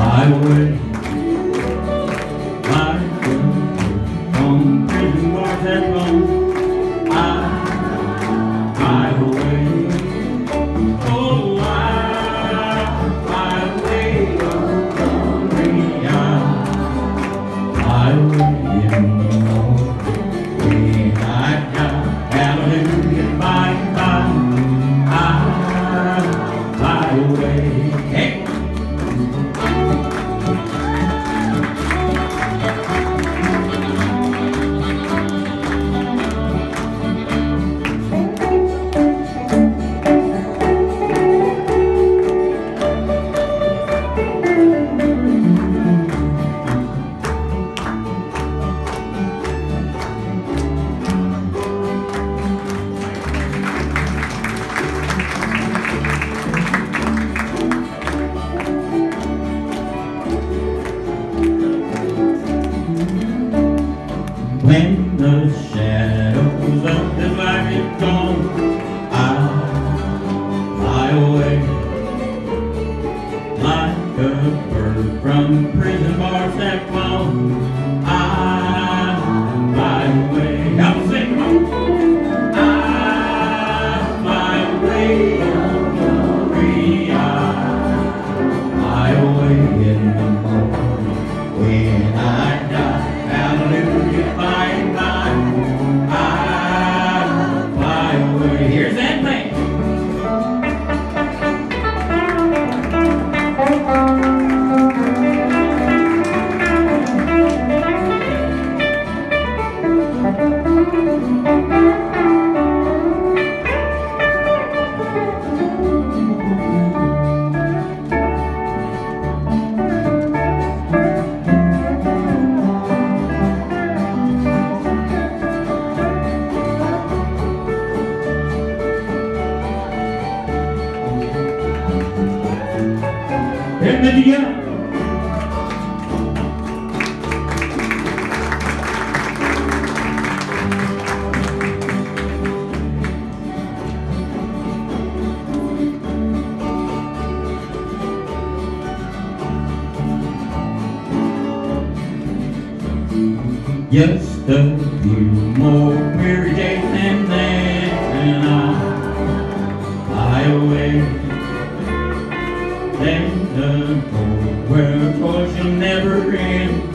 my way. My way. When the shadows of the night. come Just a few more weary days than then, I'll fly away. Let her go where fortune never ends.